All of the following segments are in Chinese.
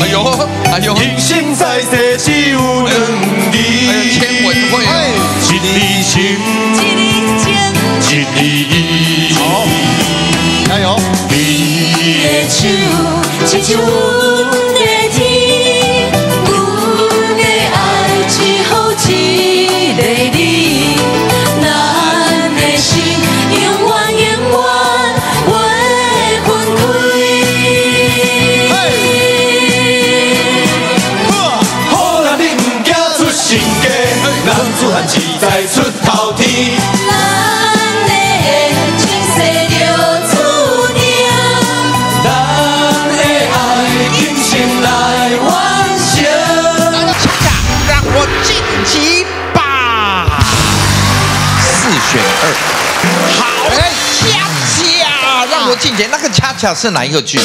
哎呦，哎呦，人生在世只有两字，千文会啊，一字情，一字义。好，加油！你。的手，亲像男子汉志在出头天。咱的注定，咱的爱今生来完成。恰恰让我晋级吧，四选二，好，恰恰让我晋级。那个恰恰是哪一个剧？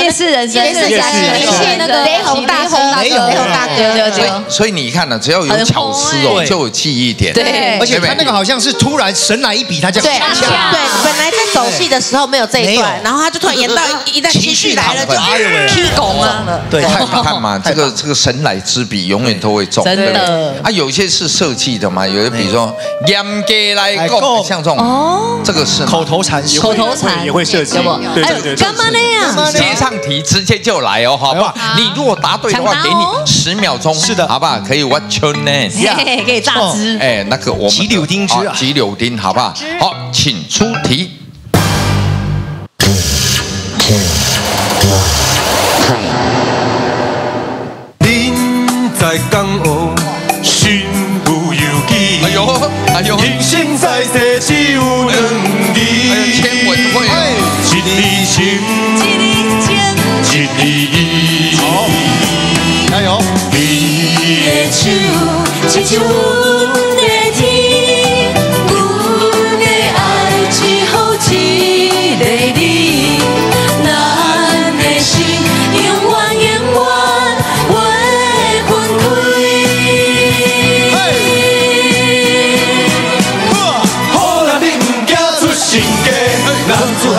夜市人生，夜市家人夜市那个雷洪大哥雷洪大哥所以，所以你看呢，只要有巧思哦，就有记忆点。对而且他那个好像是突然神来一笔，他叫恰恰对，本来戏的时候没有这一段，然后他就突然演到一 旦情绪来了就哎呦喂。踢拱了。对，太棒看嘛，这个这个神来之笔永远都会中，真的。对不对？啊，有些是设计的嘛，有的比如说严格来来讲，像这种，哦，这个是口头禅说口头禅。也会设计。对对对，干嘛那样？接上题直接就来哦，好不好？你如果答对的话，给你十秒钟，是的。好不好？可以 What's your name？可以榨汁。哎，那个我们急柳丁汁啊。好急柳丁，好不好？好，请出题。在江湖，身不由己。哎呦，哎呦，人生在世只有两字，千文会啊，一字情，一字义。好，加油！你的手，亲像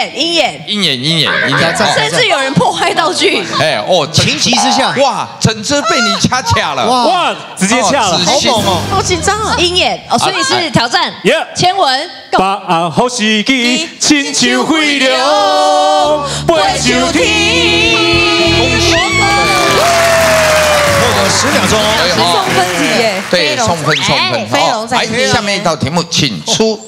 眼，鹰眼，鹰眼，鹰眼，鹰眼，甚至有人破坏道具。哎哦，情急之下哇，整只被你掐卡了，哇，直接掐了。哦，好猛哦！好紧张啊！鹰眼。哦，所以是挑战。Yeah 千文。把握好时机，亲像飞流，飞上天。十秒钟，送分题耶，对，送分送分。哎飞龙在来，下面一道题目，请出